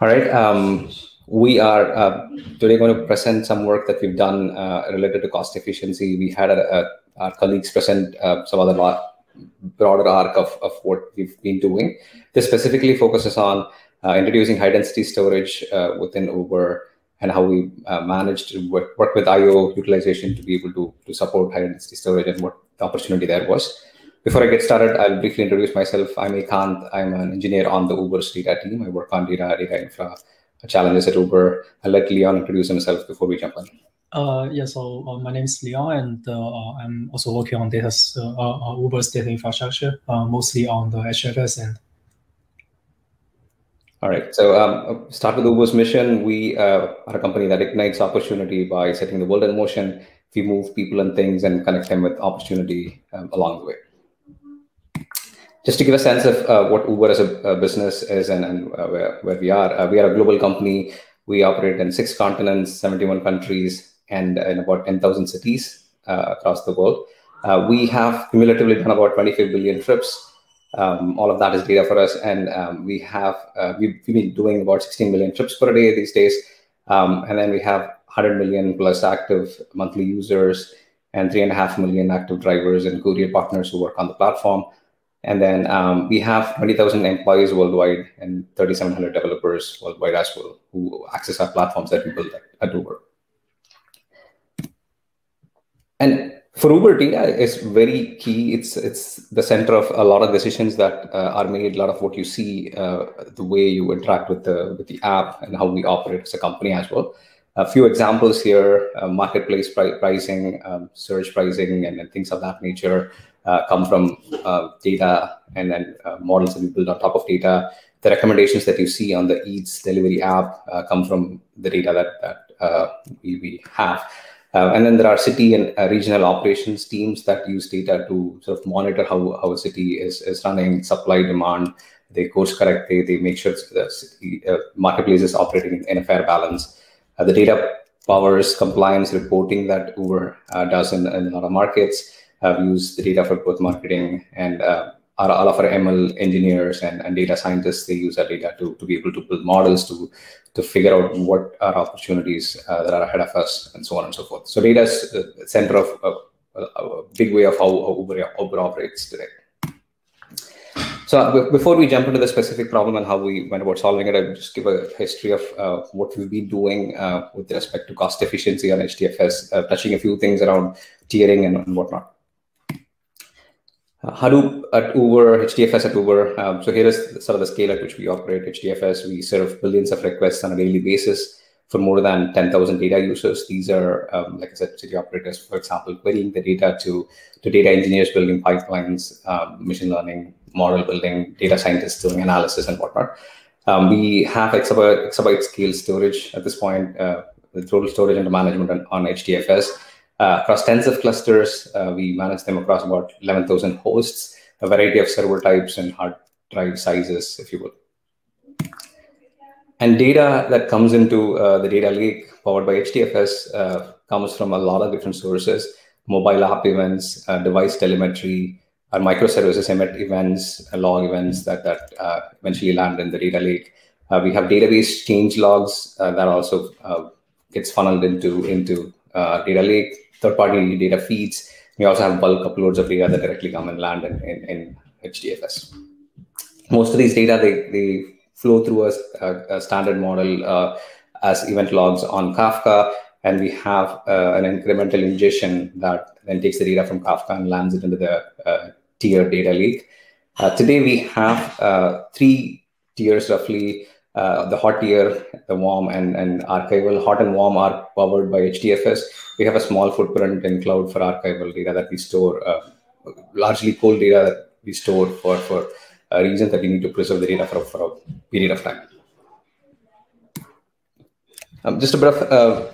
All right. Um, we are uh, today going to present some work that we've done uh, related to cost efficiency. We had a, a, our colleagues present uh, some other broader arc of, of what we've been doing. This specifically focuses on uh, introducing high density storage uh, within Uber and how we uh, managed to work, work with IO utilization to be able to, to support high density storage and what the opportunity there was. Before I get started, I'll briefly introduce myself. I'm Ekant. I'm an engineer on the Uber's data team. I work on data, data infra challenges at Uber. I'll let Leon introduce himself before we jump in. Uh, yeah, so uh, my name is Leon, and uh, I'm also working on data, uh, uh, Uber's data infrastructure, uh, mostly on the HDFS end. All right. So um, start with Uber's mission. We uh, are a company that ignites opportunity by setting the world in motion. We move people and things and connect them with opportunity um, along the way. Just to give a sense of uh, what Uber as a, a, business is and, and uh, where, where we are, uh, we are a global company. We operate in six continents, 71 countries, and in about 10,000 cities uh, across the world. Uh, we have cumulatively done about 25 billion trips um, all of that is data for us, and um, we have uh, we've, we've, been doing about 16 million trips per day these days, um, and then we have 100 million plus active monthly users and three and a half million active drivers and courier partners who work on the platform. And then um, we have 20,000 employees worldwide and 3,700 developers worldwide as well who access our platforms that we build at, Uber. And for Uber, data is very key. It's it's the center of a lot of decisions that uh, are made. A lot of what you see, uh, the way you interact with the with the app, and how we operate as a company as well. A few examples here: uh, marketplace pri pricing, um, surge pricing, and, and, things of that nature come from uh, data, and then uh, models that we build on top of data. The recommendations that you see on the Eats delivery app come from the data that that we, we have. Uh, and then there are city and uh, regional operations teams that use data to sort of monitor how, how a city is, is running, supply, demand. They course correct, they, they make sure the city, uh, marketplace is operating in a fair balance. Uh, the data powers compliance reporting that Uber uh, does in, in, a lot of markets. Uh, we use the data for both marketing and our, all of our ML engineers and, and data scientists, they use our data to, to be able to build models to, to figure out what are opportunities uh, that are ahead of us and so on and so forth. So data is the center of a, a big way of how Uber, Uber operates today. So before we jump into the specific problem and how we went about solving it, I'll just give a history of uh, what we've been doing uh, with respect to cost efficiency on HDFS, uh, touching a few things around tiering and, and whatnot. Hadoop at Uber, HDFS at Uber. Um, so here is sort of the scale at which we operate HDFS. We serve billions of requests on a daily basis for more than 10,000 data users. These are, um, like I said, city operators, for example, querying the data to, to data engineers building pipelines, um, machine learning, model building, data scientists doing analysis and whatnot. Um, we have exabyte, exabyte scale storage at this point, uh, the total storage under management on, on HDFS. Uh, across tens of clusters, uh, we manage them across about 11,000 hosts, a variety of server types and hard drive sizes, if you will. And data that comes into uh, the data lake powered by HDFS uh, comes from a lot of different sources, mobile app events, uh, device telemetry, our microservices events, uh, log events that, that eventually land in the data lake. we have database change logs that also gets funneled into, into data lake third-party data feeds. We also have bulk uploads of data that directly come and land in, in, in HDFS. Most of these data, they, they flow through a, a, a standard model uh, as event logs on Kafka, and we have uh, an incremental ingestion that then takes the data from Kafka and lands it into the uh, tier data lake. Uh, today, we have uh, three tiers roughly uh, the hot tier, the warm, and, and archival. Hot and warm are powered by HDFS. We have a small footprint in cloud for archival data that we store, uh, largely cold data that we store for, for a reason that we need to preserve the data for, for a period of time. Um, just a bit of uh,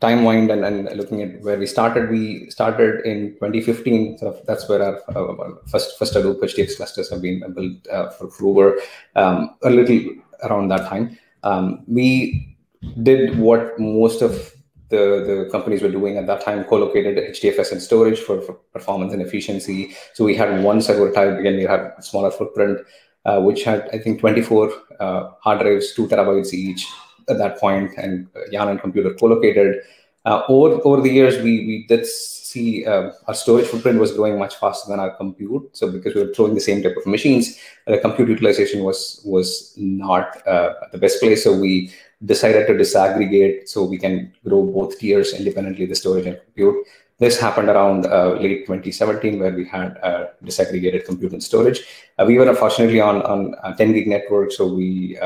time wind and, and looking at where we started. We started in 2015. So that's where our uh, first first Hadoop HDFS clusters have been built uh, for, for. Um, a little around that time. Um, we did what most of the, the companies were doing at that time, co-located HDFS and storage for, for performance and efficiency. So we had one server type, again, we had a smaller footprint. uh, which had, I think, 24 uh, hard drives, two terabytes each at that point, and Yarn and computer co-located. Uh, over, over the years, we, we did see uh, our storage footprint was growing much faster than our compute. So because we were throwing the same type of machines, the compute utilization was, was not uh, the best place. So we decided to disaggregate so we can grow both tiers independently, the storage and compute. This happened around uh, late 2017, where we had uh, disaggregated compute and storage. Uh, we were unfortunately on on 10 gig network, so we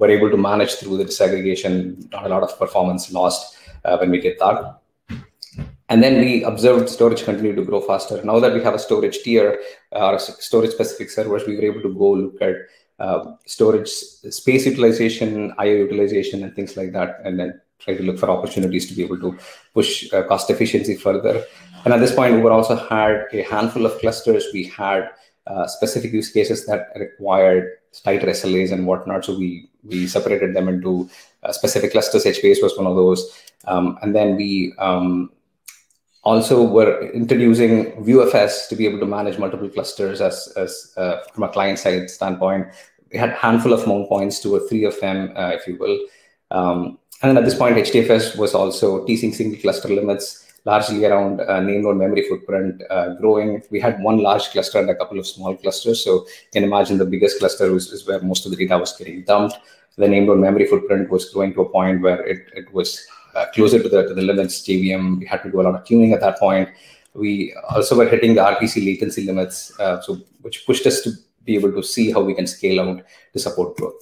were able to manage through the disaggregation. Not a lot of performance lost when we did that. And then we observed storage continue to grow faster. Now that we have a storage tier, uh, storage specific servers, we were able to go look at uh, storage space utilization, IO utilization, and things like that, and then try to look for opportunities to be able to push uh, cost efficiency further. And at this point, we also had a handful of clusters. We had uh, specific use cases that required tighter SLAs and whatnot. So we we separated them into uh, specific clusters. HBase was one of those, um, and then we um, also we're introducing ViewFS to be able to manage multiple clusters as as uh, from a client side standpoint. We had a handful of mount points, two or three of them, uh, if you will. Um, and then at this point, HDFS was also teasing single cluster limits, largely around uh, name node memory footprint uh, growing. We had one large cluster and a couple of small clusters. So you can imagine the biggest cluster was, is where most of the data was getting dumped. The name node memory footprint was growing to a point where it, it was closer to the, to the limits JVM. We had to do a lot of tuning at that point. We also were hitting the RPC latency limits, uh, so which pushed us to be able to see how we can scale out to support growth.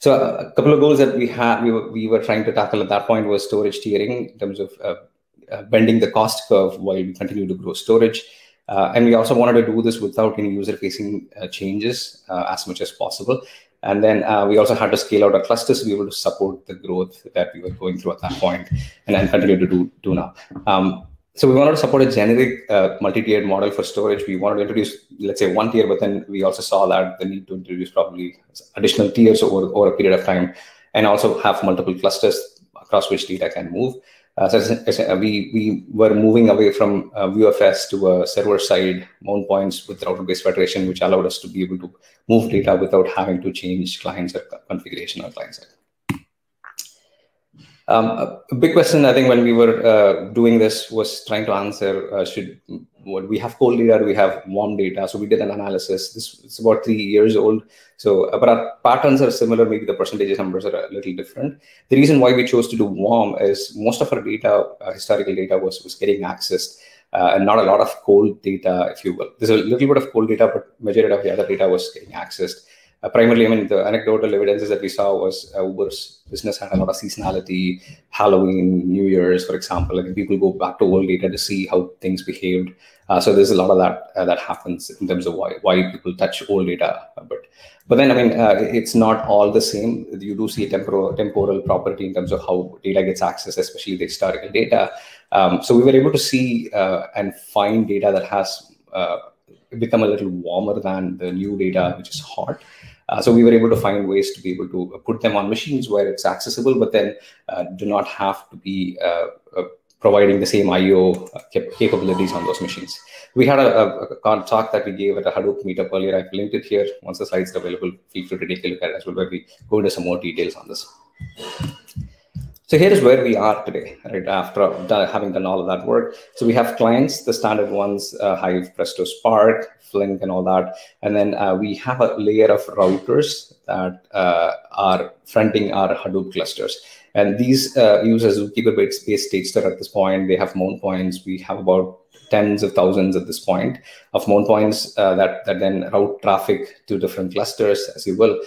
So a couple of goals that we had, we were, we were trying to tackle at that point was storage tiering in terms of uh, uh, bending the cost curve while we continue to grow storage. Uh, and we also wanted to do this without any user-facing uh, changes uh, as much as possible. And then uh, we also had to scale out our clusters to be able to support the growth that we were going through at that point, and then continue to do, do now. Um, so we wanted to support a generic uh, multi-tiered model for storage. We wanted to introduce, let's say, one tier, but then we also saw that the need to introduce probably additional tiers over, over a period of time, and also have multiple clusters across which data can move. Uh, so uh, we we were moving away from uh, ViewFS to a server-side mount points with router-based federation, which allowed us to be able to move data without having to change clients or configuration on client side. Um, a big question, I think, when we were uh, doing this was trying to answer: uh, Should what we have cold data? We have warm data? So we did an analysis. This is about three years old. So, but our patterns are similar. Maybe the percentages numbers are a little different. The reason why we chose to do warm is most of our data, uh, historical data, was was getting accessed. Uh, and not a lot of cold data, if you will. There's a little bit of cold data, but majority of the other data was getting accessed. Uh, primarily, I mean, the anecdotal evidences that we saw was uh, Uber's business had a lot of seasonality, Halloween, New Year's, for example. Like people go back to old data to see how things behaved. Uh, so there's a lot of that uh, that happens in terms of why why people touch old data. But but then I mean, uh, it's not all the same. You do see a temporal temporal property in terms of how data gets accessed, especially the historical data. Um, so we were able to see uh, and find data that has become a little warmer than the new data, which is hot. Uh, so we were able to find ways to be able to put them on machines where it's accessible, but then uh, do not have to be uh, uh providing the same I/O uh, cap capabilities on those machines. We had a, a, a, talk that we gave at a Hadoop meetup earlier. I've linked it here. Once the slides are available, feel free to take a look at it as well, where we go into some more details on this. So here is where we are today, right? After having done all of that work. So we have clients, the standard ones, uh, Hive, Presto, Spark, Flink, and all that. And then uh, we have a layer of routers that uh, are fronting our Hadoop clusters. And these uh, use a Zookeeper-based state store at this point. They have mount points. We have about tens of thousands at this point of mount points uh, that, that then route traffic to different clusters, as you will.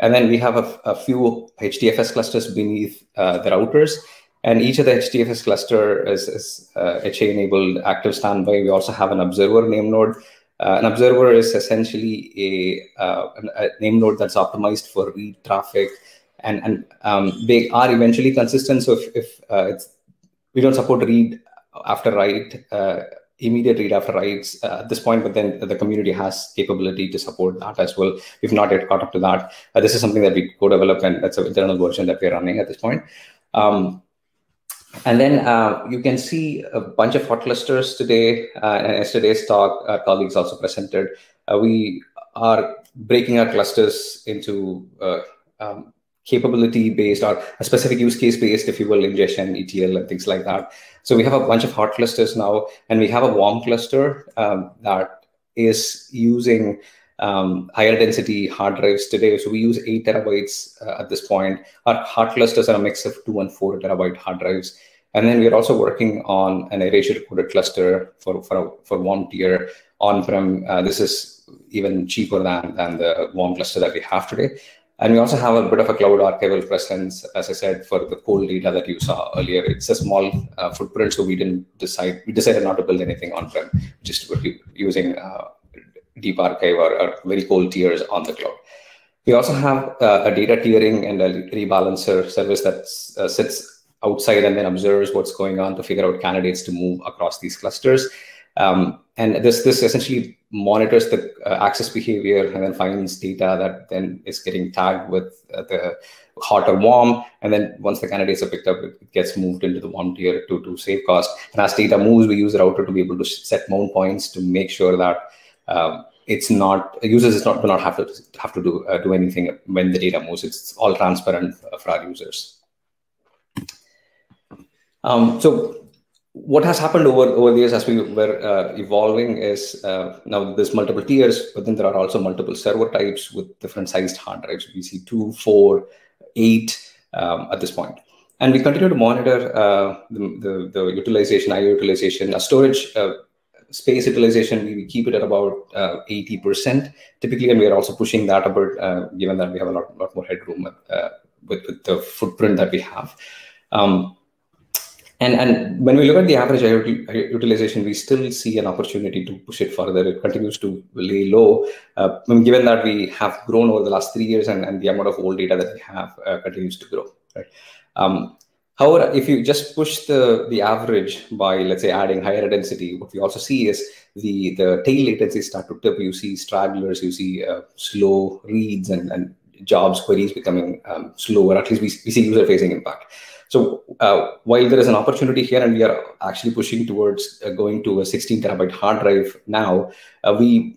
And then we have a, a few HDFS clusters beneath uh, the routers. And each of the HDFS cluster is, is uh, HA-enabled active standby. We also have an observer name node. Uh, an observer is essentially a, uh, a, name node that's optimized for read traffic. And, and um, they are eventually consistent. So if, if uh, we don't support read after write, uh, immediate read after writes uh, at this point, but then the community has capability to support that as well. We've not yet caught up to that. Uh, this is something that we co-develop, and that's an internal version that we're running at this point. Um, and then uh, you can see a bunch of hot clusters today. Uh, and yesterday's talk, our colleagues also presented. Uh, we are breaking our clusters into um, capability based or a specific use case based, if you will, ingestion, ETL, and things like that. So we have a bunch of hot clusters now, and we have a warm cluster um, that is using um, higher density hard drives today. So we use eight terabytes uh, at this point. Our hot clusters are a mix of two and four terabyte hard drives. And then we're also working on an erasure coded cluster for, for, for one tier on-prem. Uh, this is even cheaper than, than the warm cluster that we have today. And we also have a bit of a cloud archival presence, as I said, for the cold data that you saw earlier. It's a small uh, footprint, so we didn't decide, we decided not to build anything on-prem, just using uh, deep archive or, or, very cold tiers on the cloud. We also have uh, a data tiering and a rebalancer service that uh, sits outside and then observes what's going on to figure out candidates to move across these clusters. Um, and this this essentially monitors the uh, access behavior and then finds data that then is getting tagged with uh, the hot or warm. And then once the candidates are picked up, it gets moved into the warm tier to, to save cost. And as data moves, we use the router to be able to set mount points to make sure that um, it's not users is not do not have to have to do uh, do anything when the data moves. It's all transparent uh, for our users. Um, so what has happened over, over the years as we were uh, evolving is uh, now there's multiple tiers, but then there are also multiple server types with different sized hard drives. We see two, four, eight um, at this point. And we continue to monitor uh, the, the, the, utilization, IO utilization, storage uh, space utilization. We keep it at about 80% uh, typically, and we are also pushing that a bit, uh, given that we have a lot, lot more headroom with, with, the footprint that we have. Um, and, and when we look at the average utilization, we still see an opportunity to push it further. It continues to lay low, uh, given that we have grown over the last three years and, and the amount of old data that we have uh, continues to grow. Right? Um, however, if you just push the, the average by, let's say, adding higher density, what we also see is the, the tail latency start to tip. You see stragglers, you see uh, slow reads and, and jobs queries becoming um, slower. At least we, we see user-facing impact. So uh, while there is an opportunity here and we are actually pushing towards uh, going to a 16 terabyte hard drive now, uh, we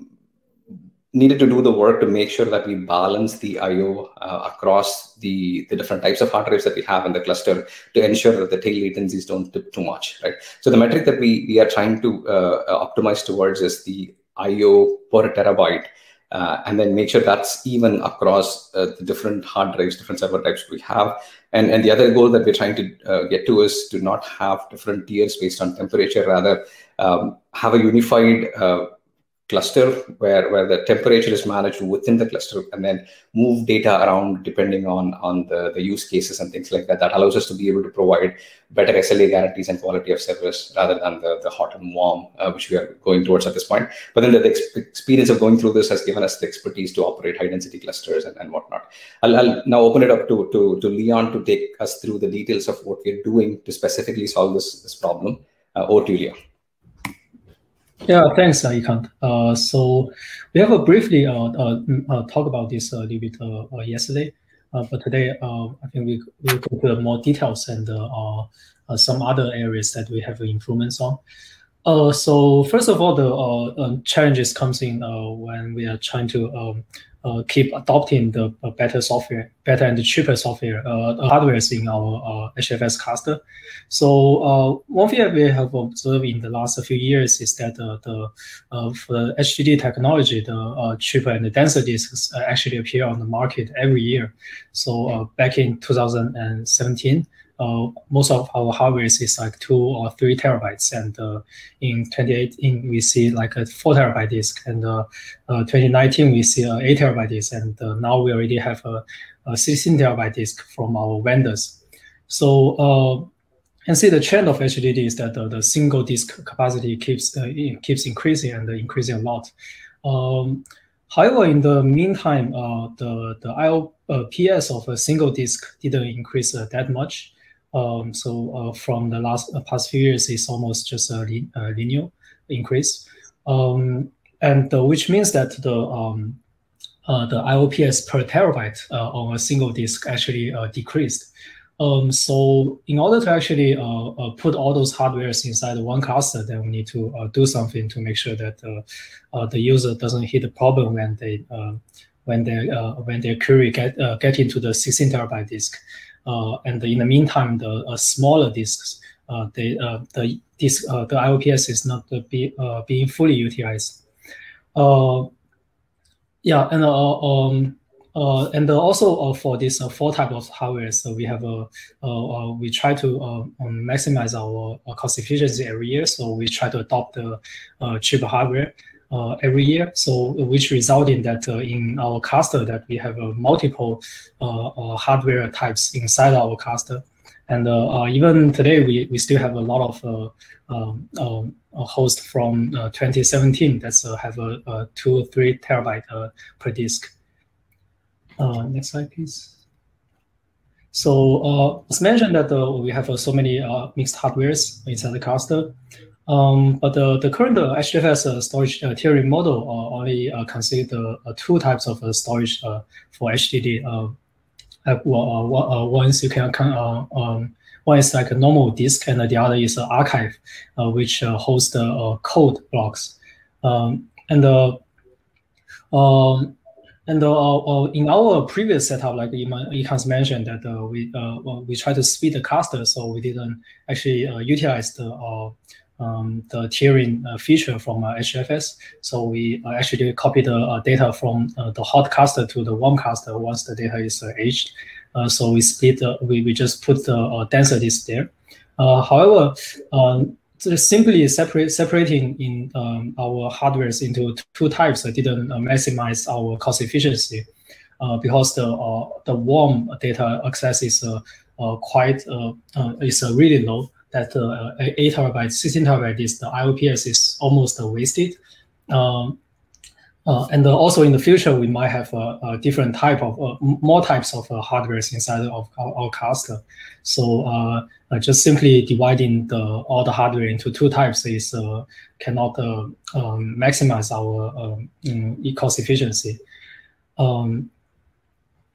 needed to do the work to make sure that we balance the IO uh, across the, the different types of hard drives that we have in the cluster to ensure that the tail latencies don't tip too much, right? So the metric that we, we are trying to uh, optimize towards is the IO per terabyte uh, and then make sure that's even across uh, the different hard drives, different server types we have. And, and the other goal that we're trying to uh, get to is to not have different tiers based on temperature, rather um, have a unified uh, cluster where, where the temperature is managed within the cluster and then move data around depending on, on the, the use cases and things like that. That allows us to be able to provide better SLA guarantees and quality of service rather than the, the hot and warm, uh, which we are going towards at this point. But then the, the ex experience of going through this has given us the expertise to operate high density clusters and, and whatnot. I'll, I'll now open it up to, to, to Leon to take us through the details of what we're doing to specifically solve this, this problem. Uh, over to you, Leon. Yeah, thanks, uh, Ekant. Uh, so we have a briefly uh, uh, uh, talk about this a little bit uh, uh yesterday, uh, but today uh, I think we will go to more details and uh, uh, some other areas that we have improvements on. Uh, so first of all, the uh, uh, challenges comes in uh, when we are trying to um, uh, keep adopting the uh, better software, better and cheaper software uh, hardware in our HDFS cluster. So one thing we have observed in the last few years is that the for the HDD technology, the cheaper and the denser disks actually appear on the market every year. So back in 2017 uh, most of our hardware is like two or three terabytes, and uh, in 2018 we see like a four terabyte disk, and uh, 2019 we see a eight terabyte disk, and now we already have a, a 16 terabyte disk from our vendors. So and see the trend of HDD is that the, single disk capacity keeps uh, keeps increasing and increasing a lot. Um, however, in the meantime, uh, the the IOPS of a single disk didn't increase uh, that much. Um, so uh, from the last uh, past few years, it's almost just a, linear increase, um, and which means that the um, uh, the IOPS per terabyte on a single disk actually decreased. Um, so in order to actually uh, uh, put all those hardwares inside one cluster, then we need to uh, do something to make sure that the user doesn't hit a problem when they when they when their query get get into the 16 terabyte disk. Uh, and in the meantime, the uh, smaller disks, uh, they, the disk the IOPS is not be, being fully utilized. yeah, and um, uh, and also uh, for this uh, four type of hardware, so we have a we try to um, maximize our cost efficiency every year. So we try to adopt the cheaper hardware. Uh, every year. So which resulted in that uh, in our cluster that we have uh, multiple hardware types inside our cluster. And even today, we, we still have a lot of um, um, hosts from 2017 that have a, a, two or three terabyte per disk. Uh, next slide, please. So uh, as mentioned that uh, we have uh, so many uh, mixed hardwares inside the cluster. Um, but the, the current uh, HDFS storage tiering model only consider two types of storage for HDD. once you can um, one is like a normal disk, and the other is an archive, which hosts the cold blocks. Um, and um, and uh, uh, in our previous setup, like Ekant's mentioned, that uh, we uh, we try to speed the cluster, so we didn't actually uh, utilize the uh, um, the tiering feature from HDFS. So we actually copy the data from the hot cluster to the warm cluster once the data is aged. so we split, we, we just put the densities there. however, um, simply separate, separating in um, our hardwares into two types didn't uh, maximize our cost efficiency uh, because the uh, the warm data access is uh, uh, quite uh, is really low. That 8 terabyte, 16 terabyte is the IOPS is almost wasted. Um, uh, and uh, also in the future, we might have a, a different type of uh, more types of hardware inside of our, our cluster. So just simply dividing the all the hardware into two types is cannot um, maximize our um, cost efficiency. Um,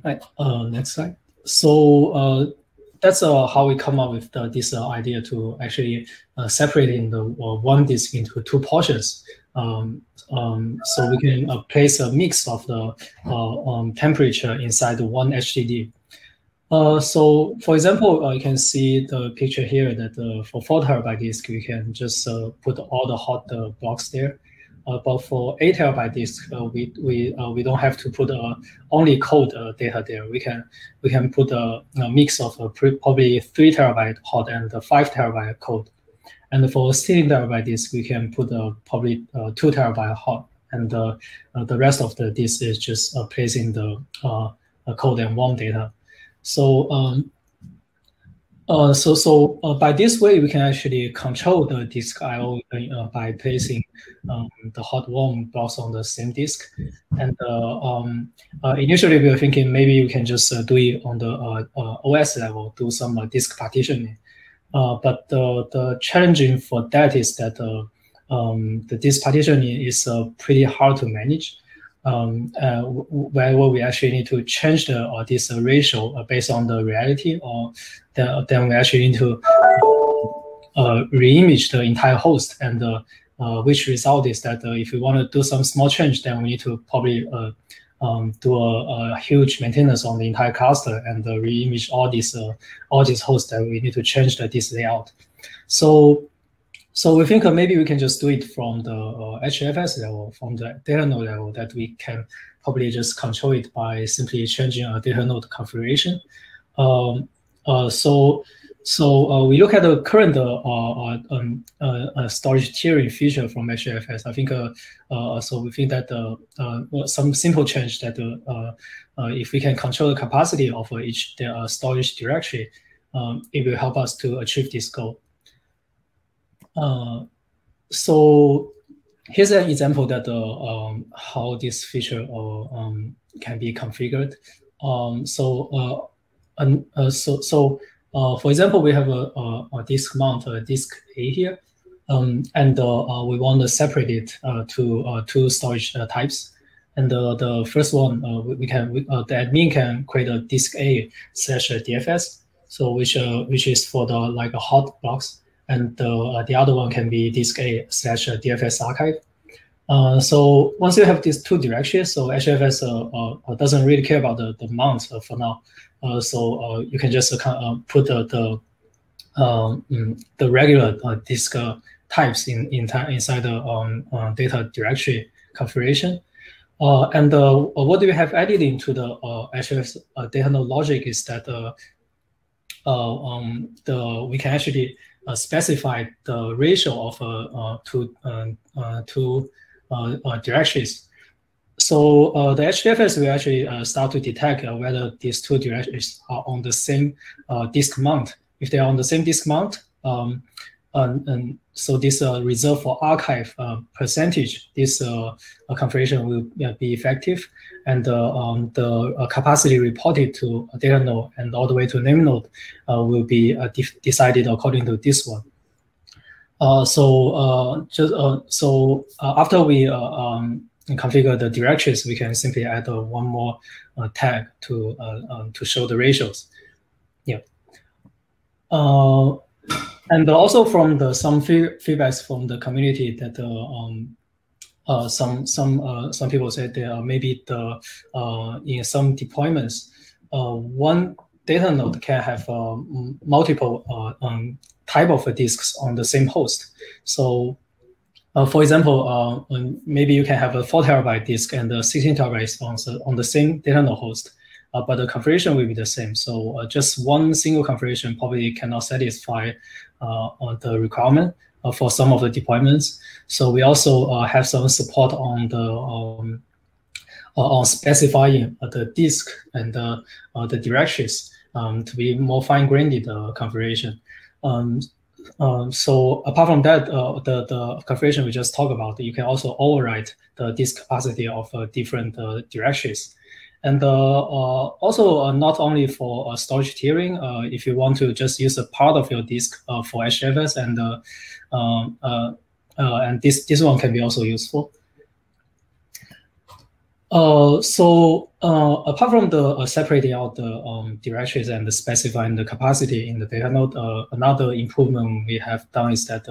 right, next slide. So that's uh, how we come up with the, this uh, idea to actually uh, separating the one disk into two portions. Um, um, so we can uh, place a mix of the uh, um, temperature inside the one HDD. Uh, so for example, uh, you can see the picture here that uh, for 4 terabyte disk, we can just uh, put all the hot blocks there. But for 8 terabyte disk, we we we don't have to put only cold data there. We can we can put a, a mix of probably 3 terabyte hot and 5 terabyte cold. And for 16 terabyte disk, we can put uh, probably uh, two terabyte hot, and uh, uh, the rest of the disk is just uh, placing the uh, cold and warm data. So um, uh, so so uh, by this way, we can actually control the disk I/O uh, by placing um, the hot warm blocks on the same disk. And uh, um, initially, we were thinking maybe we can just do it on the OS level, do some disk partitioning. Uh, but the, the challenging for that is that uh, um, the disk partitioning is uh, pretty hard to manage. Um, uh, where we actually need to change the or this ratio based on the reality, or the, then we actually need to uh, reimage the entire host, and which result is that if we want to do some small change, then we need to probably um, do a, a, huge maintenance on the entire cluster and uh, reimage all these uh, all these hosts that we need to change the this layout. So so we think uh, maybe we can just do it from the uh, HDFS level, from the data node level, that we can probably just control it by simply changing a data node configuration. Um, uh, so so uh, we look at the current uh, uh, um, storage tiering feature from HDFS. I think so. We think that some simple change that if we can control the capacity of each storage directory, um, it will help us to achieve this goal. So here's an example that um, how this feature um, can be configured. Um, so, uh, so, so uh, for example, we have a, a, a disk mount, a disk A here, um, and uh, we want to separate it uh, to two storage types. And the first one, we can we, the admin can create a disk A slash DFS, so which which is for the like a hot blocks, and the the other one can be disk A slash DFS archive. Uh, so once you have these two directions, so HDFS uh, uh, doesn't really care about the, the mount for now. so you can just put the, the um, mm, the regular uh, disk uh, types in, in inside the um, uh, data directory configuration. and what we have added into the HDFS data node logic is that um, the we can actually Uh, specify the ratio of uh, uh, two two directions. So uh, the HDFS will actually uh, start to detect uh, whether these two directions are on the same disk mount if they are on the same disk mount. Um, and, and, so this uh, reserve for archive uh, percentage, this uh, configuration will be effective, and um, the capacity reported to a data node and all the way to name node will be de decided according to this one. Uh, so uh, just uh, so after we um, configure the directories, we can simply add one more tag to um, to show the ratios. Yeah. And also from the some feedbacks from the community that uh, um, uh, some some uh, some people said there maybe the uh, in some deployments uh, one data node can have multiple um, type of disks on the same host. So, for example, uh, maybe you can have a four terabyte disk and a 16 terabyte on the, on the same data node host but the configuration will be the same. So just one single configuration probably cannot satisfy uh, the requirement uh, for some of the deployments. So we also uh, have some support on the um, on specifying the disk and the directions um, to be more fine-grained configuration. Um, um, so apart from that, uh, the, the configuration we just talked about, you can also override the disk capacity of uh, different uh, directions. And uh, uh, also uh, not only for storage tiering, if you want to just use a part of your disk for HDFS and um, and this this one can be also useful. Uh, so uh, apart from the uh, separating out the um, directories and the specifying the capacity in the data node, another improvement we have done is that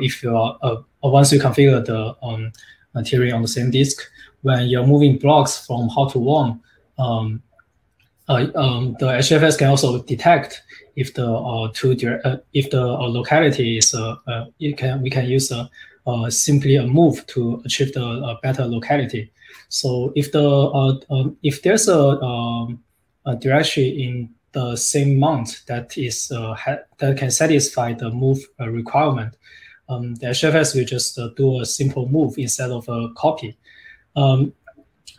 if you are once you configure the um, tiering on the same disk, when you're moving blocks from hot to warm, um, uh, um, the HDFS can also detect if the uh, two uh, if the uh, locality is uh, uh, it can we can use simply a move to achieve the better locality. So if the um, if there's a, um, a directory in the same mount that is that can satisfy the move requirement, um, the HDFS will just do a simple move instead of a copy. Um,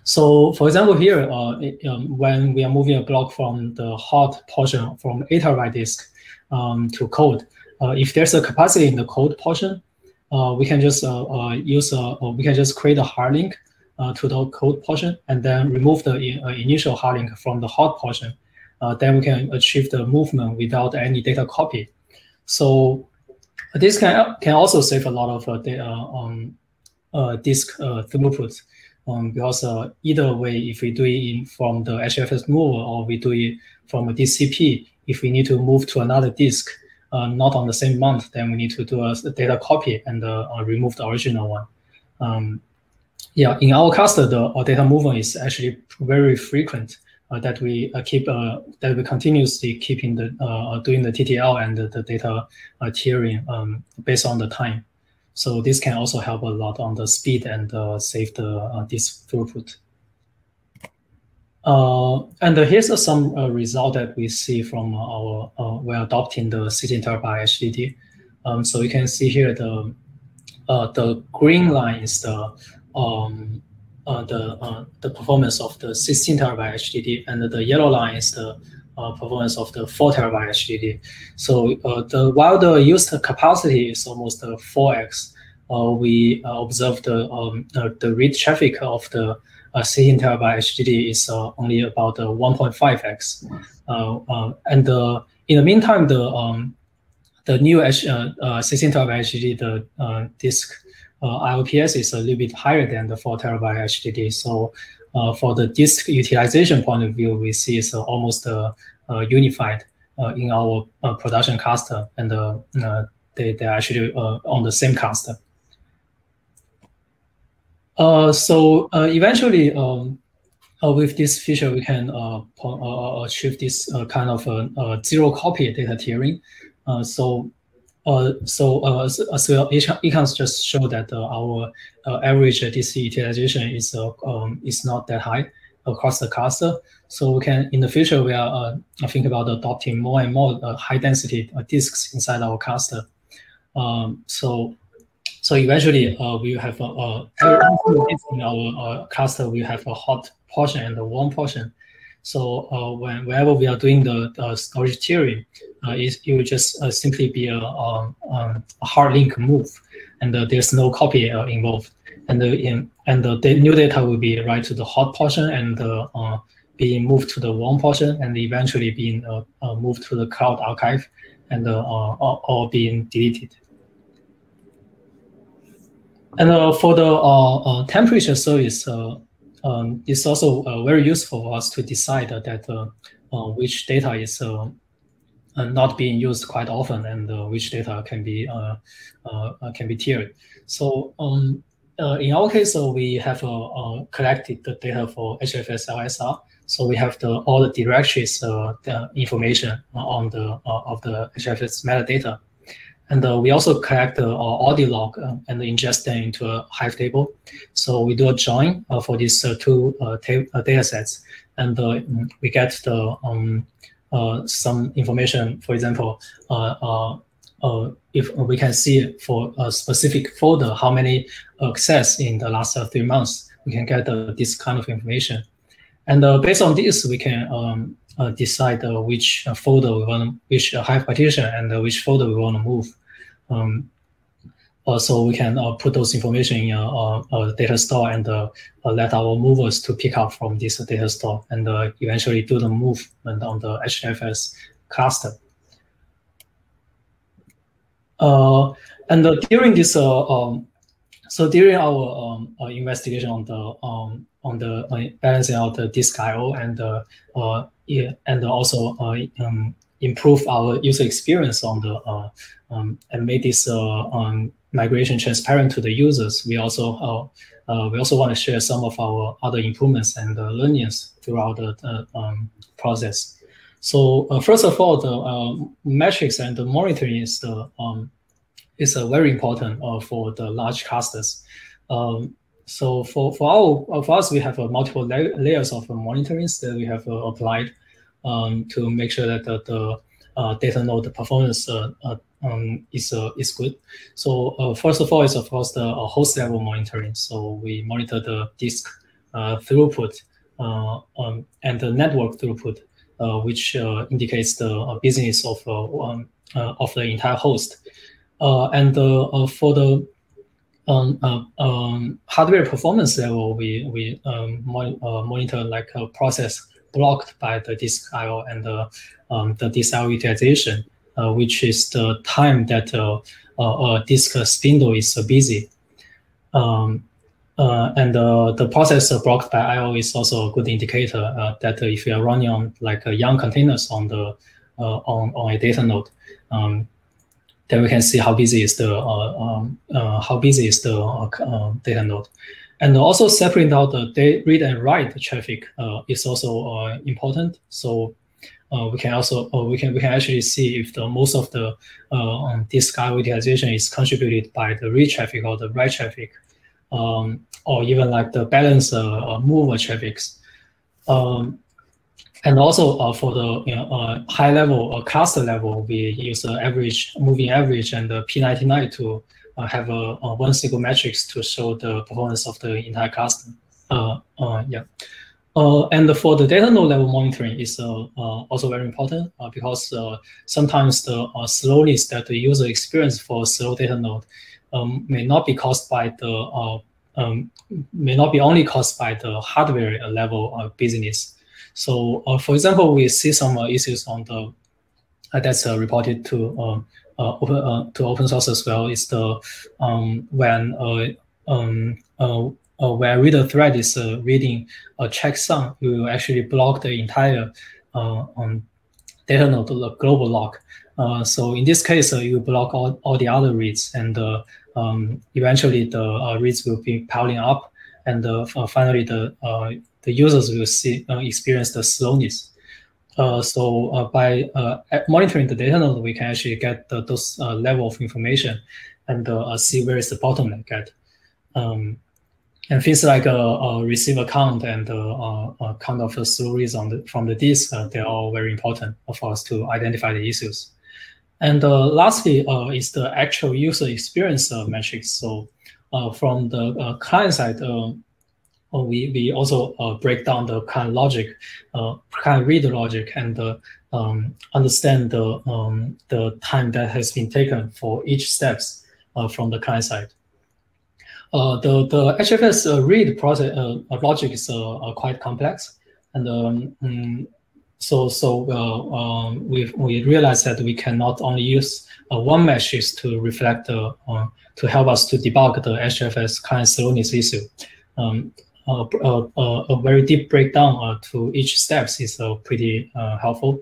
so for example, here, uh, it, um, when we are moving a block from the hot portion from 8 terabyte disk um, to cold, uh, if there's a capacity in the cold portion, uh, we can just uh, uh, use a, we can just create a hard link uh, to the cold portion and then remove the initial hard link from the hot portion. then we can achieve the movement without any data copy. So this can can also save a lot of data on disk throughput. Um, because uh, either way, if we do it from the HDFS mover or we do it from a DCP, if we need to move to another disk, uh, not on the same mount, then we need to do a, a data copy and uh, uh remove the original one. Um, yeah, in our cluster, the data movement is actually very frequent. Uh, that we uh, keep that we continuously keeping the doing the TTL and the, the data tiering um, based on the time. So this can also help a lot on the speed and uh, save the uh, throughput. Uh, and here's uh, some uh, result that we see from our uh, we're adopting the 16 terabyte HDD. Um, so you can see here the the green line is the um, the the performance of the 16 terabyte HDD, and the yellow line is the uh, performance of the 4 terabyte HDD. So uh, the while the used capacity is almost 4x, uh, we observe the um, the read traffic of the 16 terabyte HDD is only about 1.5x. and in the meantime, the um, the new H, 16 terabyte HDD, the disk uh, IOPS is a little bit higher than the 4 terabyte HDD. So uh, Uh, for the disk utilization point of view, we see it's uh, almost uh, uh unified in our production cluster, and they they actually on the same cluster. so eventually, um, with this feature, we can achieve this kind of zero copy data tiering. so uh, so uh, so Ekant's just show that uh, our average DC utilization is um, is not that high across the cluster. So we can in the future we are thinking about adopting more and more high density disks inside our cluster. Um, so so eventually uh, we have a, a in our cluster we have a hot portion and a warm portion. So uh, when, whenever we are doing the, the storage tiering, uh, it, it will just uh, simply be a, a, um, a, hard link move, and there's no copy involved. And the in, and the new data will be right to the hot portion and uh, being moved to the warm portion, and eventually being uh, uh, moved to the cloud archive, and or, being deleted. And for the temperature service, um, it's also uh, very useful for us to decide that uh, uh, which data is uh, uh, not being used quite often and uh, which data can be can be tiered. So um, in our case, we have collected the data for HDFS LSR. So we have the all the directories, the information on the of the HDFS metadata. And uh, we also collect uh, audit log uh, and ingest them into a Hive table. So we do a join uh, for these uh, two uh, data sets, and we get the um, some information. For example, if we can see for a specific folder how many access in the last three months, we can get this kind of information. And based on this, we can um, decide uh, which uh, folder we want, which Hive partition, and which folder we want to move. Um, so we can put those information in a, a data store and let our movers to pick up from this data store and eventually do the movement on the HDFS cluster. Uh, and uh, during this, uh, um, so during our um, investigation on the um, on the balancing out the disk I/O and yeah, and also uh, um, improve our user experience on the uh, um, and make this uh, um, migration transparent to the users. We also we also want to share some of our other improvements and learnings throughout the um, process. So first of all, the metrics and the monitoring is the um, is uh, very important uh, for the large clusters. Um, so for for our for us, we have uh, multiple la layers of monitoring that we have applied um, to make sure that the, the uh, data node performance uh, uh, um, is is good. So first of all, is of course the host level monitoring. So we monitor the disk throughput um, and the network throughput, which indicates the business of um, of the entire host. and for the um, uh, um, hardware performance level, we we um, mon uh, monitor like a process blocked by the disk I/O and the um, the disk I/O utilization, uh, which is the time that uh, uh, a disk spindle is busy. Um, uh, and the process blocked by I/O is also a good indicator that if you are running on like YARN containers on the on on a data node, um, then we can see how busy is the uh, um, uh, how busy is the uh, data node. And also separating out the read and write traffic is also important. So uh, we can also uh, we can we can actually see if the most of the uh, disk utilization is contributed by the read traffic or the write traffic, um, or even like the balance uh, mover traffics. Um, and also uh, for the you know, uh, high level uh, cluster level, we use the average moving average and the P99 to uh, have a, a, one single metrics to show the performance of the entire cluster. Uh, uh, yeah. and for the data node level monitoring is also very important because sometimes the slowness that the user experience for slow data node um, may not be caused by the um, may not be only caused by the hardware level business. So, uh, for example, we see some uh, issues on the uh, that's uh, reported to uh, uh, open to open source as well. Is the um, when um, where reader thread is reading a checksum, you will actually block the entire um, data node the global lock. so in this case, you block all, all the other reads, and um, eventually the reads will be piling up, and finally the the users will see uh, experience the slowness. Uh, so uh, by uh, monitoring the data node, we can actually get the, those uh, level of information and uh, see where is the bottleneck at. Um, and things like a, a receiver count and a count of the reads on the, from the disk, they're all very important for us to identify the issues. And lastly is the actual user experience metrics. So from the client side, we, we also uh, break down the kind of logic, uh, kind of read logic and uh, um, understand the, um, the time that has been taken for each steps uh, from the client side. Uh, the, the HDFS uh, read process logic is quite complex. And um, mm, so so um, we we realized that we cannot only use one matrix to reflect the, to help us to debug the HDFS client slowness issue. Um, uh, uh, uh, a very deep breakdown to each steps is pretty helpful.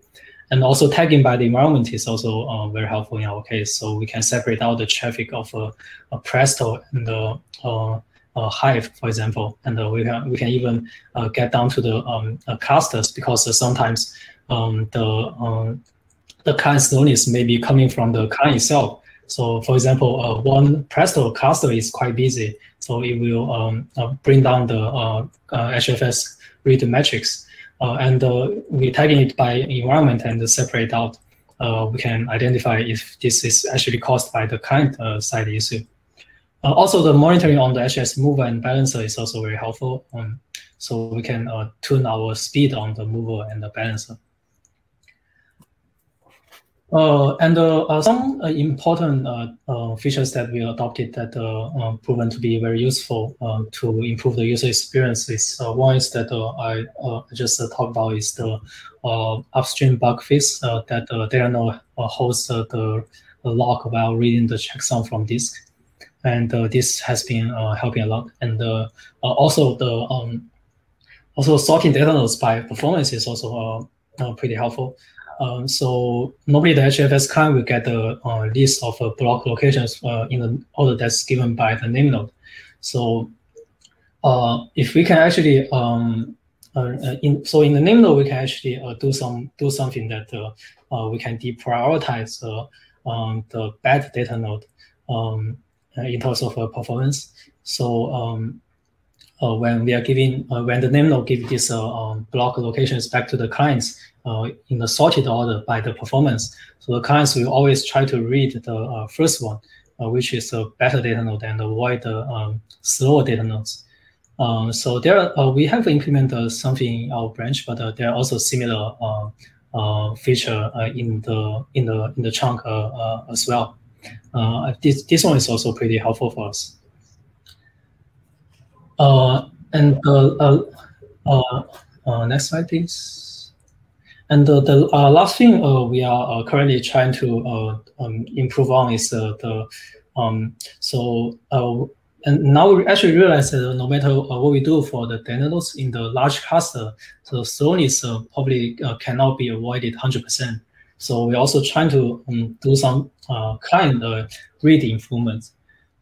And also tagging by the environment is also very helpful in our case. So we can separate out the traffic of a Presto and the uh, Hive, for example, and uh, we can we can even uh, get down to the um, clusters because sometimes um, the um, the client slowness may be coming from the client itself. So, for example, one Presto cluster is quite busy, so it will um, uh, bring down the HDFS uh, uh, read metrics. and we tagging it by environment and separate out. we can identify if this is actually caused by the client side issue. also, the monitoring on the HDFS mover and balancer is also very helpful. Um, so we can tune our speed on the mover and the balancer. Uh, and uh, uh, some uh, important uh, uh, features that we adopted that are proven to be very useful uh, to improve the user experience is one is that I just talked about is the upstream bug fix that uh, data node holds the, the log while reading the checksum from disk, and this has been helping a lot. And also the um, also sorting data nodes by performance is also pretty helpful. Um, so normally the HDFS client will get the uh, list of uh, block locations uh, in the order that's given by the name node. So uh, if we can actually um, uh, in so in the name node we can actually do some do something that we can deprioritize um, the bad data node um, in terms of performance. So um, when we are giving uh, when the name node gives this uh, um, block locations back to the clients in the sorted order by the performance. So the clients will always try to read the first one, which is a better data node, and avoid the um, slower data nodes. Um, so there, uh, we have implemented something in our branch, but uh, there are also similar uh, feature in the in the in the trunk as well. this this one is also pretty helpful for us. Uh, and uh, uh, next slide, please. And the last thing we are currently trying to um, improve on is the um, so and now we actually realize that no matter uh, what we do for the data nodes in the large cluster, the slowness uh, probably uh, cannot be avoided 100%. So we're also trying to um, do some client read improvements.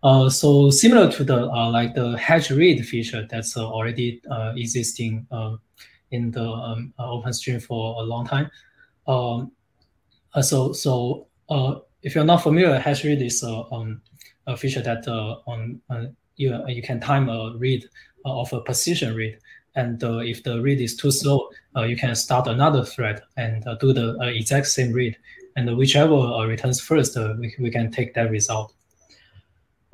Uh, so similar to the uh, like the hedged read feature that's uh, already uh, existing uh, in the um, uh, OpenStream for a long time. Um, so so if you're not familiar, hedged read is um, a feature that on you you can time a read of a position read, and if the read is too slow, you can start another thread and do the exact same read, and whichever returns first, we, we can take that result.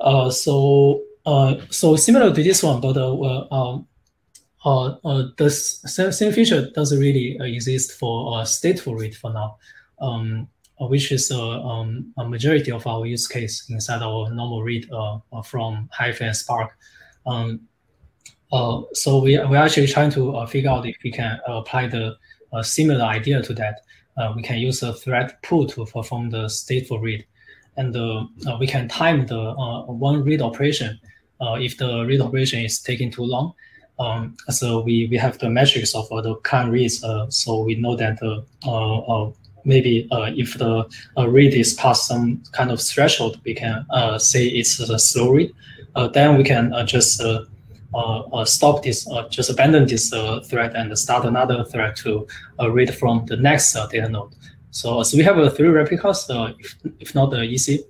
Uh, so uh, so similar to this one, but uh, um, uh, uh, the same, feature doesn't really exist for stateful read for now, um, which is um, a majority of our use case inside our normal read from and Spark. Um, so we, we're actually trying to figure out if we can apply the similar idea to that. We can use a thread pool to perform the stateful read and uh, we can time the uh, one read operation uh, if the read operation is taking too long. Um, so we, we have the metrics of the current reads, so we know that maybe uh, if the uh, read is past some kind of threshold, we can uh, say it's a slow read. Uh, then we can uh, just stop this, just abandon this thread and start another thread to read from the next data node. So, so we have three replicas, if, if not the easy.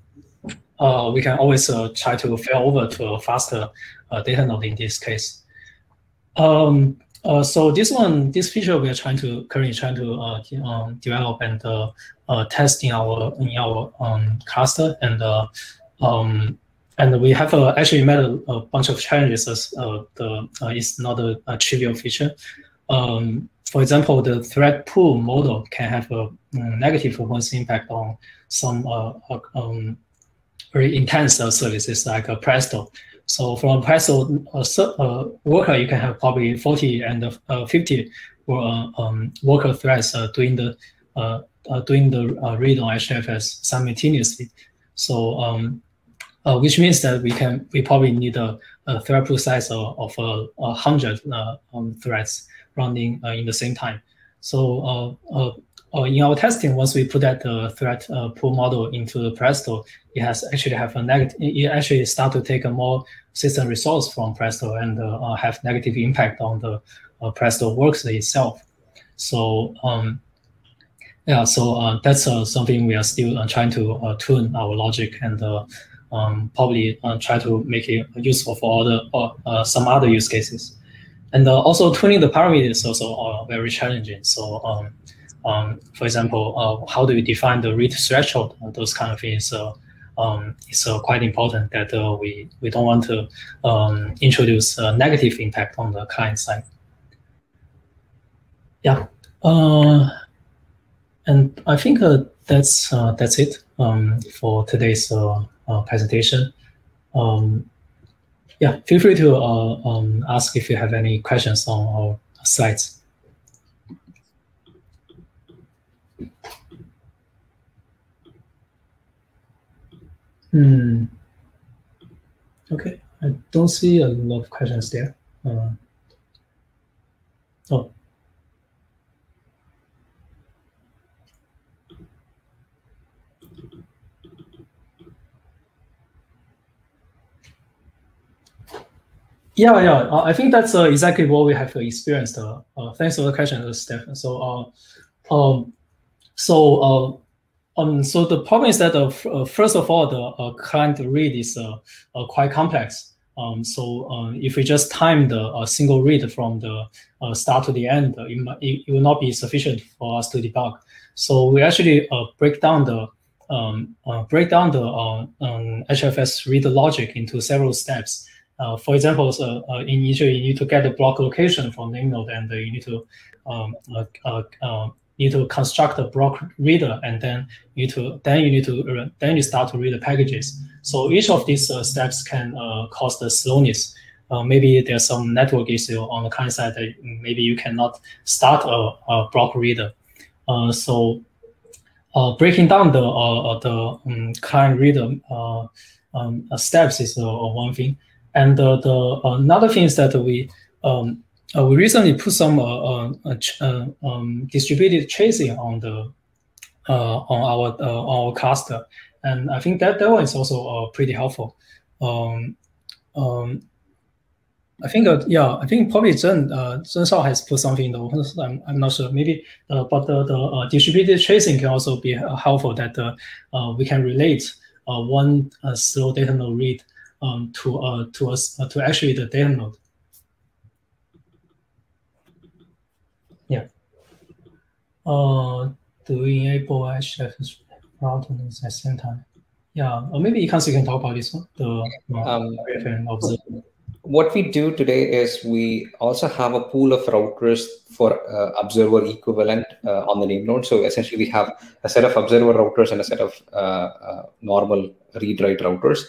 we can always try to fail over to a faster data node in this case. Um, uh, so this one, this feature we are trying to currently trying to uh, um, develop and uh, uh, test in our in our um, cluster, and uh, um, and we have uh, actually met a, a, bunch of challenges. As the it's not a, a trivial feature. Um, for example, the thread pool model can have a um, negative performance impact on some um, very intense services like Presto. So from Presto uh, uh, worker, you can have probably 40 and uh, 50 uh, um, worker threads uh, doing the uh, doing the read on HDFS simultaneously. So um, which means that we can we probably need a, a thread pool size of, of a, hundred um, threads running in the same time. So uh, in our testing, once we put that uh, thread uh, pool model into the Presto, it has actually have a negative. It actually start to take a more system resource from Presto and uh, uh, have negative impact on the uh, Presto works itself. So um, yeah, so that's something we are still trying to tune our logic and um, probably try to make it useful for other some other use cases. And also tuning the parameters also very challenging. So um, um, for example, uh, how do you define the read threshold? Uh, those kind of things. Uh, um, it's uh, quite important that uh, we we don't want to um, introduce a negative impact on the client side. Yeah, uh, and I think that's that's it um, for today's presentation. Um, yeah, feel free to um, ask if you have any questions on our slides. Hmm. Okay, I don't see a lot of questions there. Uh, oh. Yeah, yeah. Uh, I think that's uh, exactly what we have experienced. Uh, uh thanks for the question, Stephen. So, uh, um, so uh, um, so the problem is that uh, uh, first of all, the uh, client read is uh, uh quite complex. Um, so uh, if we just time the single read from the start to the end, it, it, will not be sufficient for us to debug. So we actually break down the um, break down the um, HDFS read logic into several steps. For example, so, initially you need to get the block location from name node, and you need to um, need to construct a block reader, and then you need to then you need to uh, then you start to read the packages. So each of these uh, steps can uh, cause the slowness. Uh, maybe there's some network issue on the client side that maybe you cannot start a, a block reader. Uh, so uh, breaking down the the um, client reader um, steps is one thing, and the, the another thing is that we um, uh, we recently put some uh, uh, uh, um, distributed tracing on the on our our cluster, and I think that that one is also pretty helpful. Um, um, I think, uh, yeah, I think probably Zhen, uh, Zhen Shao has put something in the, I'm, I'm not sure, maybe, uh, but the, the uh, distributed tracing can also be helpful that uh, we can relate one slow data node read um, to, to, us, to actually the data node. uh, do we enable HF routing at the same time? Yeah, or maybe you can, you can talk about this one, the um, What we do today is we also have a pool of routers for uh, observer equivalent uh, on the name node. So essentially, we have a set of observer routers and a set of uh, uh normal read-write routers.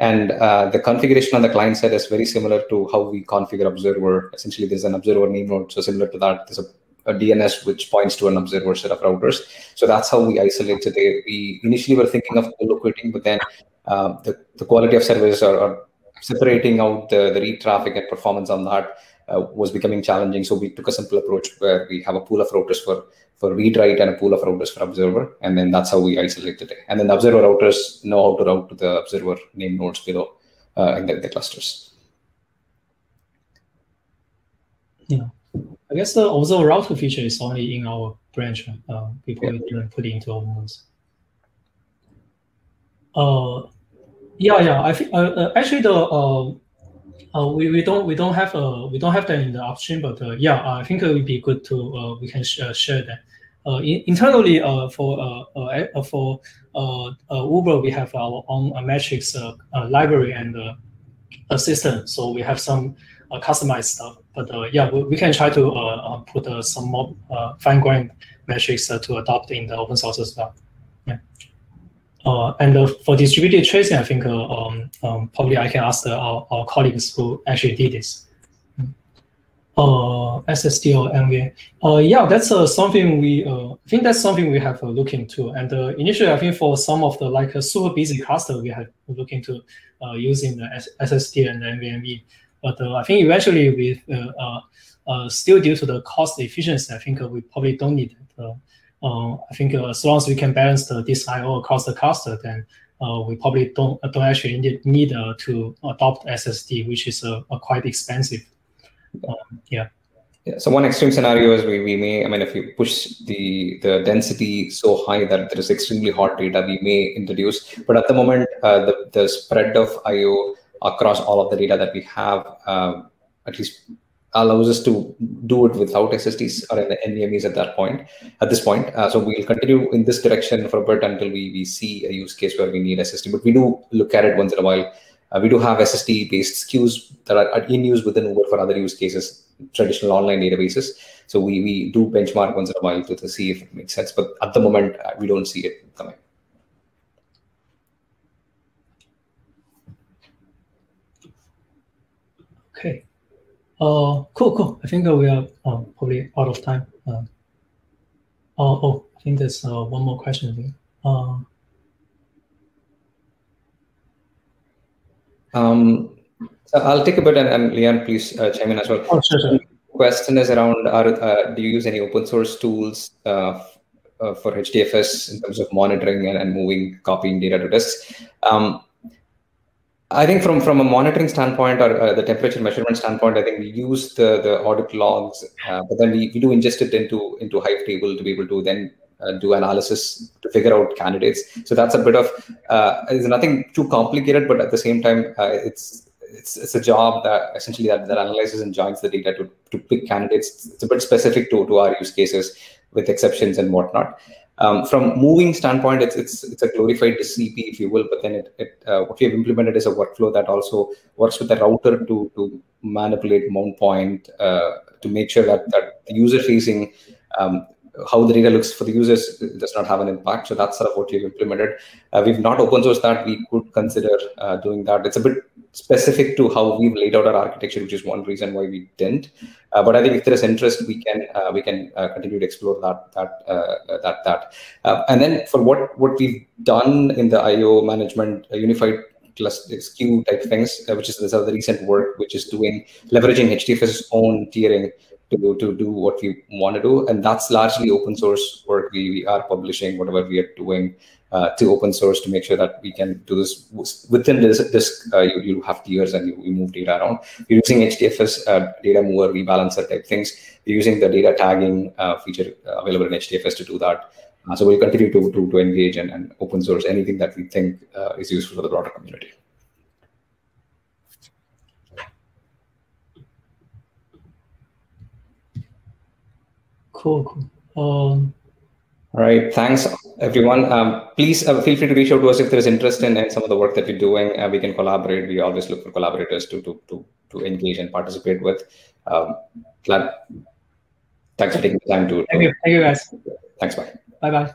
And uh, the configuration on the client side is very similar to how we configure observer. Essentially, there's an observer name node. So similar to that, there's a a DNS which points to an observer set of routers. So that's how we isolate today. We initially were thinking of co-locating, but then uh, the, the quality of service or, or, separating out the, the read traffic and performance on that uh, was becoming challenging. So we took a simple approach where we have a pool of routers for for read write and a pool of routers for observer, and then that's how we isolated it. And then the observer routers know how to route to the observer name nodes below uh, in the, the clusters. Yeah, I guess the observer router feature is only in our branch. Uh, we probably yeah. didn't put it into our nodes. Uh, yeah, yeah. I think uh, uh, actually the uh, we, we don't we don't have uh we don't have that in the upstream, but uh, yeah, I think it would be good to uh, we can sh uh, share that. Uh, in, internally, uh, for uh, uh, for Uber, we have our own metrics library and assistant. So we have some customized stuff. But yeah, we, we can try to put some more uh, fine-grained metrics to adopt in the open source as well. Yeah. Uh, and uh, for distributed tracing, I think uh, um, um, probably I can ask our, our colleagues who actually did this. Uh, SSD or NVMe. Uh, yeah, that's uh, something we I think that's something we have uh, looked into. And initially, I think for some of the like super busy cluster, we have looked into using the SSD and the NVMe. But I think eventually, with still due to the cost efficiency, I think we probably don't need it. Uh, I think uh, as long as we can balance the this I/O across the cluster, then uh, we probably don't uh, don't actually need, need uh, to adopt SSD, which is uh, quite expensive. Um, yeah. Yeah, so one extreme scenario is we, we may, I mean, if you push the, the density so high that there is extremely hot data, we may introduce. But at the moment, uh, the, the spread of I.O. across all of the data that we have, uh, at least allows us to do it without SSDs or NVMEs at that point, at this point. Uh, so we'll continue in this direction for a bit until we, we see a use case where we need SSD. But we do look at it once in a while. Uh, we do have SSD-based SKUs that are, in use within Uber for other use cases, traditional online databases. So we, we do benchmark once in a while to, to see if it makes sense. But at the moment, uh, we don't see it coming. Okay. Uh, cool, cool. I think uh, we are uh, probably out of time. Uh, oh, oh, I think there's uh, one more question. Uh, um, so I'll take a bit, and, and Leon, please uh, chime in as well. Oh, sure, sure. Question is around: Are uh, do you use any open source tools uh, uh, for HDFS in terms of monitoring and, and moving, copying data to disks? Um, I think from from a monitoring standpoint or uh, the temperature measurement standpoint, I think we use the the audit logs, uh, but then we, we do ingest it into into Hive table to be able to then uh, do analysis to figure out candidates. So that's a bit of uh, it's nothing too complicated, but at the same time, uh, it's it's it's a job that essentially that, that analyzes and joins the data to to pick candidates. It's a bit specific to to our use cases with exceptions and whatnot. Um, from moving standpoint, it's it's it's a glorified CP, if you will. But then it, it uh, what we have implemented is a workflow that also works with the router to to manipulate mount point uh, to make sure that that the user facing um, how the data looks for the users does not have an impact. So that's sort of what we've implemented. Uh, we've not open sourced that. We could consider uh, doing that. It's a bit specific to how we've laid out our architecture, which is one reason why we didn't. Uh, but I think if there is interest, we can uh, we can uh, continue to explore that that uh, that that. and then for what what we've done in the IO management unified cluster SKU type things, which is this the recent work, which is doing leveraging HDFS's own tiering to, to do what we want to do. And that's largely open source work. We, we are publishing whatever we are doing uh, to open source to make sure that we can do this within this. this uh, you, you have tiers and you, you move data around. We're using HDFS uh, data mover, rebalancer type things. We're using the data tagging uh, feature uh, available in HDFS to do that. Uh, so we'll continue to, to, to engage and, and open source anything that we think is useful for the broader community. Cool, cool. Um, all right. Thanks, everyone. Um, please uh, feel free to reach out to us if there is interest in, in some of the work that we're doing. Uh, we can collaborate. We always look for collaborators to to to, to engage and participate with. Um, glad. Thanks for taking the time to. Thank you. Thank you, guys. Thanks. Bye. Bye bye.